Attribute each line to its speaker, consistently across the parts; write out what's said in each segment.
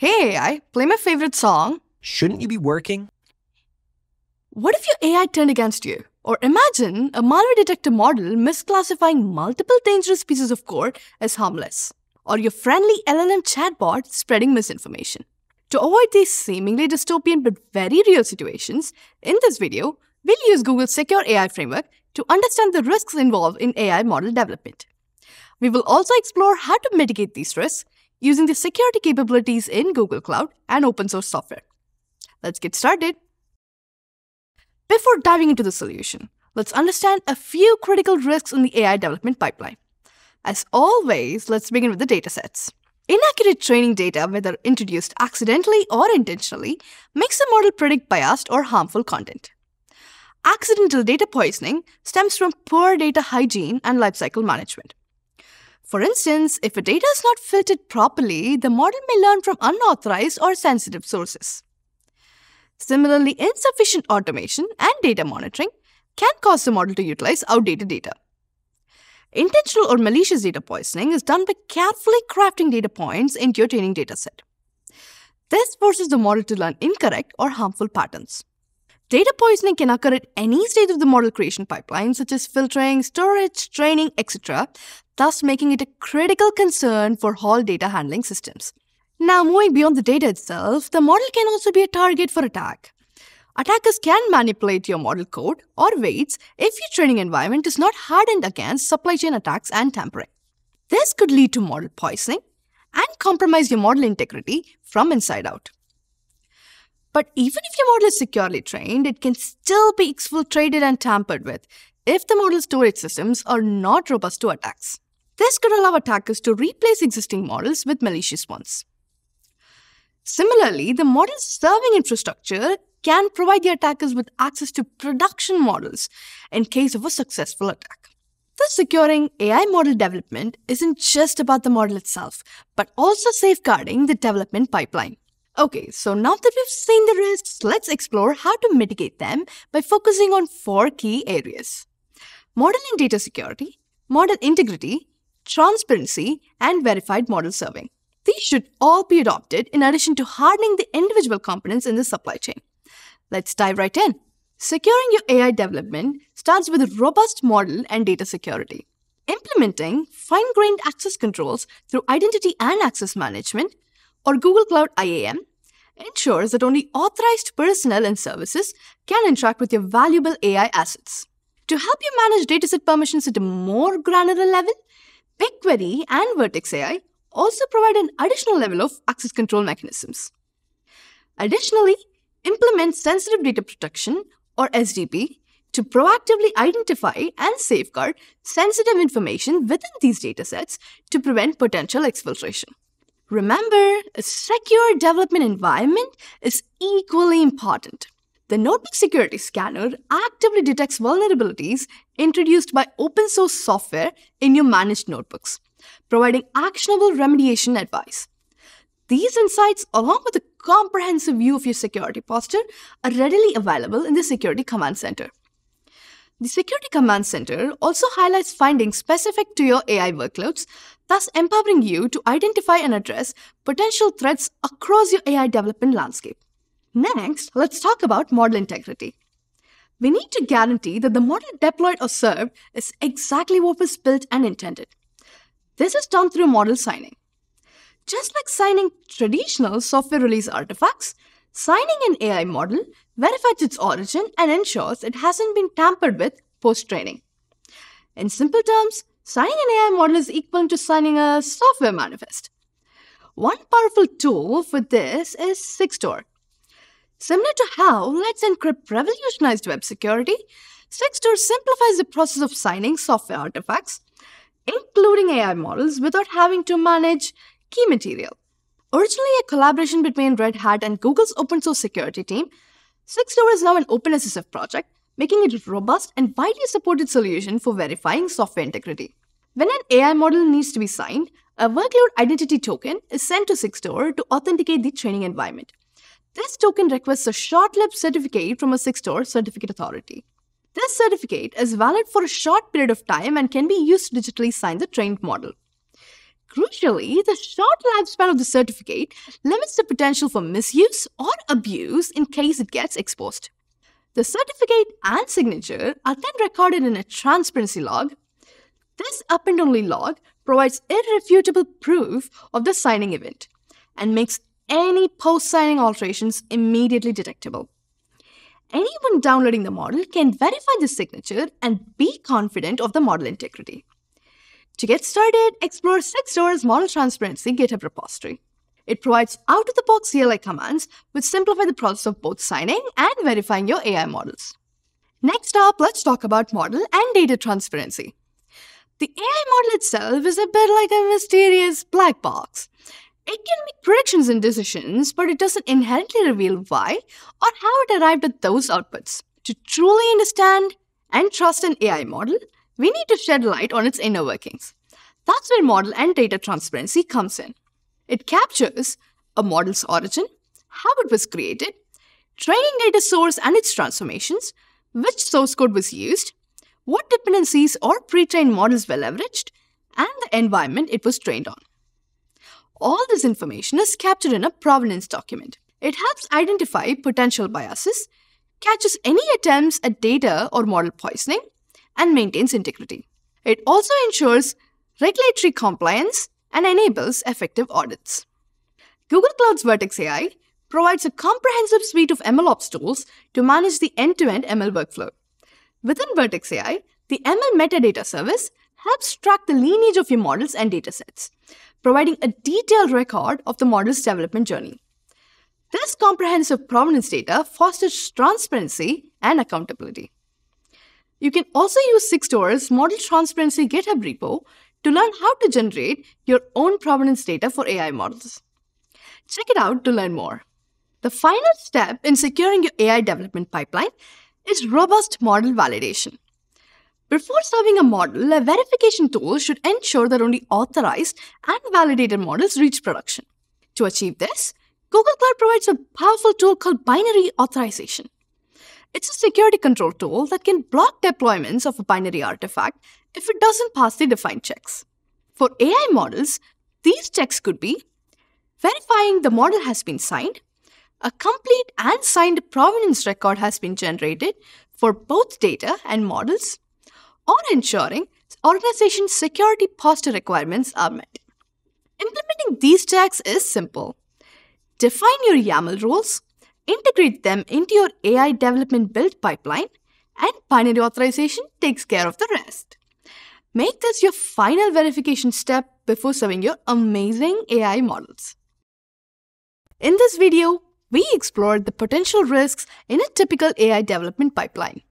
Speaker 1: Hey AI, play my favorite song.
Speaker 2: Shouldn't you be working?
Speaker 1: What if your AI turned against you? Or imagine a malware detector model misclassifying multiple dangerous pieces of code as harmless. Or your friendly LLM chatbot spreading misinformation. To avoid these seemingly dystopian but very real situations, in this video, we'll use Google's Secure AI framework to understand the risks involved in AI model development. We will also explore how to mitigate these risks using the security capabilities in Google Cloud and open source software. Let's get started. Before diving into the solution, let's understand a few critical risks in the AI development pipeline. As always, let's begin with the datasets. Inaccurate training data, whether introduced accidentally or intentionally, makes the model predict biased or harmful content. Accidental data poisoning stems from poor data hygiene and lifecycle management. For instance, if a data is not filtered properly, the model may learn from unauthorized or sensitive sources. Similarly, insufficient automation and data monitoring can cause the model to utilize outdated data. Intentional or malicious data poisoning is done by carefully crafting data points into your training dataset. This forces the model to learn incorrect or harmful patterns. Data poisoning can occur at any stage of the model creation pipeline, such as filtering, storage, training, etc., thus making it a critical concern for all data handling systems. Now, moving beyond the data itself, the model can also be a target for attack. Attackers can manipulate your model code or weights if your training environment is not hardened against supply chain attacks and tampering. This could lead to model poisoning and compromise your model integrity from inside out. But even if your model is securely trained, it can still be exfiltrated and tampered with if the model storage systems are not robust to attacks. This could allow attackers to replace existing models with malicious ones. Similarly, the model serving infrastructure can provide the attackers with access to production models in case of a successful attack. The securing AI model development isn't just about the model itself, but also safeguarding the development pipeline. Okay, so now that we've seen the risks, let's explore how to mitigate them by focusing on four key areas. Model and data security, model integrity, transparency, and verified model serving. These should all be adopted in addition to hardening the individual components in the supply chain. Let's dive right in. Securing your AI development starts with robust model and data security. Implementing fine grained access controls through identity and access management, or Google Cloud IAM, ensures that only authorized personnel and services can interact with your valuable AI assets. To help you manage dataset permissions at a more granular level, BigQuery and Vertex AI also provide an additional level of access control mechanisms. Additionally, implement sensitive data protection or SDP to proactively identify and safeguard sensitive information within these datasets to prevent potential exfiltration. Remember, a secure development environment is equally important. The Notebook Security Scanner actively detects vulnerabilities introduced by open source software in your managed notebooks, providing actionable remediation advice. These insights, along with a comprehensive view of your security posture, are readily available in the Security Command Center. The Security Command Center also highlights findings specific to your AI workloads, thus empowering you to identify and address potential threats across your AI development landscape. Next, let's talk about model integrity. We need to guarantee that the model deployed or served is exactly what was built and intended. This is done through model signing. Just like signing traditional software release artifacts, signing an AI model verifies its origin and ensures it hasn't been tampered with post training. In simple terms, signing an AI model is equivalent to signing a software manifest. One powerful tool for this is Sigstore. Similar to how Let's Encrypt revolutionized web security, Sigstore simplifies the process of signing software artifacts, including AI models, without having to manage key material. Originally a collaboration between Red Hat and Google's open source security team, Sigstore is now an OpenSSF project, making it a robust and widely supported solution for verifying software integrity. When an AI model needs to be signed, a workload identity token is sent to Sigstore to authenticate the training environment. This token requests a short-lived certificate from a Sigstore certificate authority. This certificate is valid for a short period of time and can be used to digitally sign the trained model. Crucially, the short lifespan of the certificate limits the potential for misuse or abuse in case it gets exposed. The certificate and signature are then recorded in a transparency log. This append only log provides irrefutable proof of the signing event and makes any post signing alterations immediately detectable. Anyone downloading the model can verify the signature and be confident of the model integrity. To get started, explore Sigstore's Model Transparency GitHub repository. It provides out of the box CLI commands which simplify the process of both signing and verifying your AI models. Next up, let's talk about model and data transparency. The AI model itself is a bit like a mysterious black box. It can make predictions and decisions, but it doesn't inherently reveal why or how it arrived at those outputs. To truly understand and trust an AI model, we need to shed light on its inner workings. That's where model and data transparency comes in. It captures a model's origin, how it was created, training data source and its transformations, which source code was used, what dependencies or pre-trained models were leveraged, and the environment it was trained on. All this information is captured in a provenance document. It helps identify potential biases, catches any attempts at data or model poisoning, and maintains integrity. It also ensures regulatory compliance and enables effective audits. Google Cloud's Vertex AI provides a comprehensive suite of MLOps tools to manage the end to end ML workflow. Within Vertex AI, the ML metadata service helps track the lineage of your models and datasets, providing a detailed record of the model's development journey. This comprehensive provenance data fosters transparency and accountability. You can also use Sigstore's Model Transparency GitHub repo to learn how to generate your own provenance data for AI models. Check it out to learn more. The final step in securing your AI development pipeline is robust model validation. Before serving a model, a verification tool should ensure that only authorized and validated models reach production. To achieve this, Google Cloud provides a powerful tool called binary authorization. It's a security control tool that can block deployments of a binary artifact if it doesn't pass the defined checks. For AI models, these checks could be verifying the model has been signed, a complete and signed provenance record has been generated for both data and models, or ensuring organization security posture requirements are met. Implementing these checks is simple. Define your YAML rules, integrate them into your AI development build pipeline, and binary authorization takes care of the rest. Make this your final verification step before serving your amazing AI models. In this video, we explored the potential risks in a typical AI development pipeline.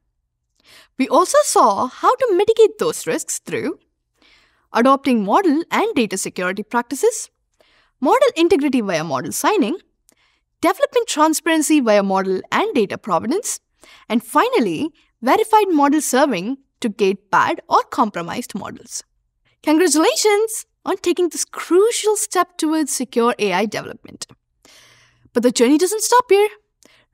Speaker 1: We also saw how to mitigate those risks through adopting model and data security practices, model integrity via model signing, developing transparency via model and data provenance, and finally, verified model serving to gate bad or compromised models. Congratulations on taking this crucial step towards secure AI development. But the journey doesn't stop here.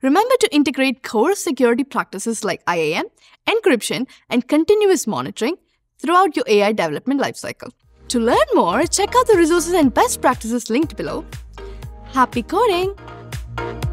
Speaker 1: Remember to integrate core security practices like IAM, encryption, and continuous monitoring throughout your AI development lifecycle. To learn more, check out the resources and best practices linked below. Happy coding! you